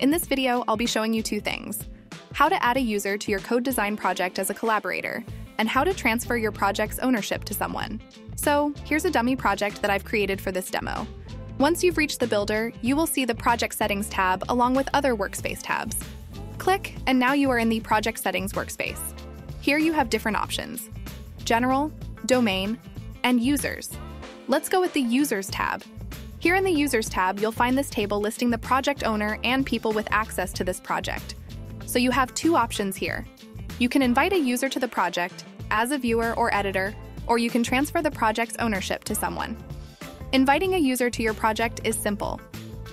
In this video, I'll be showing you two things. How to add a user to your CodeDesign project as a collaborator, and how to transfer your project's ownership to someone. So, here's a dummy project that I've created for this demo. Once you've reached the builder, you will see the Project Settings tab along with other workspace tabs. Click, and now you are in the Project Settings workspace. Here you have different options. General, Domain, and Users. Let's go with the Users tab. Here in the Users tab, you'll find this table listing the project owner and people with access to this project. So you have two options here. You can invite a user to the project as a viewer or editor, or you can transfer the project's ownership to someone. Inviting a user to your project is simple.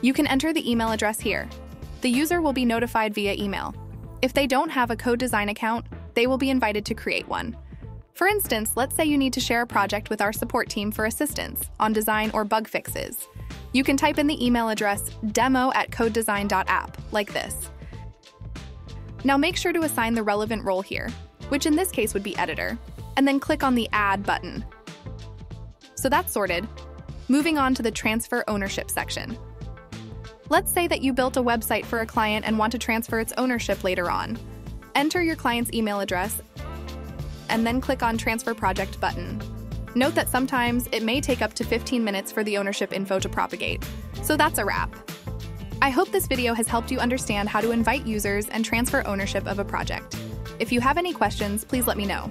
You can enter the email address here. The user will be notified via email. If they don't have a CodeDesign account, they will be invited to create one. For instance, let's say you need to share a project with our support team for assistance on design or bug fixes. You can type in the email address demo at codedesign.app, like this. Now make sure to assign the relevant role here, which in this case would be editor, and then click on the Add button. So that's sorted. Moving on to the Transfer Ownership section. Let's say that you built a website for a client and want to transfer its ownership later on. Enter your client's email address and then click on Transfer Project button. Note that sometimes it may take up to 15 minutes for the ownership info to propagate. So that's a wrap. I hope this video has helped you understand how to invite users and transfer ownership of a project. If you have any questions, please let me know.